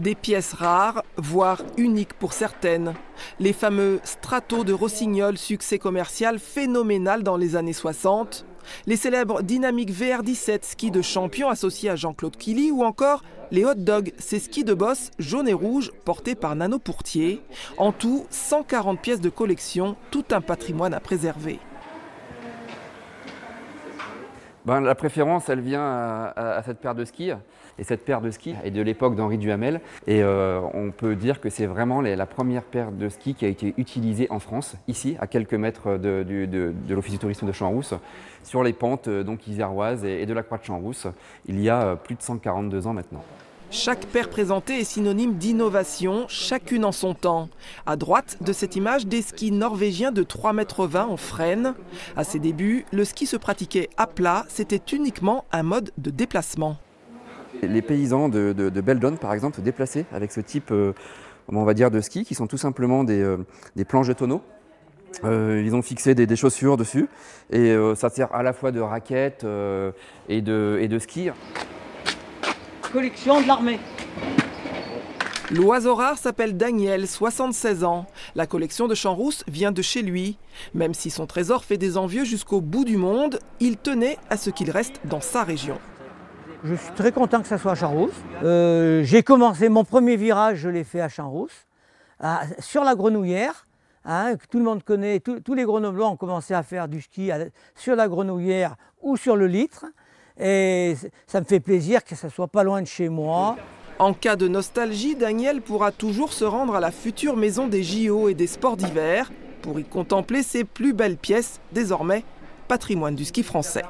Des pièces rares, voire uniques pour certaines. Les fameux Strato de Rossignol, succès commercial phénoménal dans les années 60. Les célèbres Dynamic VR17 skis de champion associés à Jean-Claude Killy ou encore les Hot Dog, ces skis de boss jaune et rouge portés par Nano Pourtier. En tout, 140 pièces de collection, tout un patrimoine à préserver. Ben, la préférence, elle vient à, cette paire de skis. Et cette paire de skis est de l'époque d'Henri Duhamel. Et euh, on peut dire que c'est vraiment la première paire de skis qui a été utilisée en France, ici, à quelques mètres de, l'Office du tourisme de Champs-Rousse, sur les pentes euh, donc iséroises et, de la Croix de Champs-Rousse, il y a euh, plus de 142 ans maintenant. Chaque paire présentée est synonyme d'innovation, chacune en son temps. À droite de cette image, des skis norvégiens de 3,20 mètres en frêne. À ses débuts, le ski se pratiquait à plat, c'était uniquement un mode de déplacement. Les paysans de, de, par exemple, se déplaçaient avec ce type euh, on va dire, de ski, qui sont tout simplement des, euh, planches de tonneaux. Euh, ils ont fixé des, chaussures dessus et ça sert à la fois de raquettes et, de, et de ski collection de l'armée. L'oiseau rare s'appelle Daniel, 76 ans. La collection de Champs-Rousse vient de chez lui. Même si son trésor fait des envieux jusqu'au bout du monde, il tenait à ce qu'il reste dans sa région. Je suis très content que ça soit à Champs-Rousse. Euh, j'ai commencé mon premier virage, je l'ai fait à Champs-Rousse, sur la Grenouillère. Hein, que tout le monde connaît, tous les Grenoblois ont commencé à faire du ski sur la Grenouillère ou sur le litre. Et ça me fait plaisir que ça soit pas loin de chez moi. En cas de nostalgie, Daniel pourra toujours se rendre à la future maison des JO et des sports d'hiver pour y contempler ses plus belles pièces, désormais patrimoine du ski français.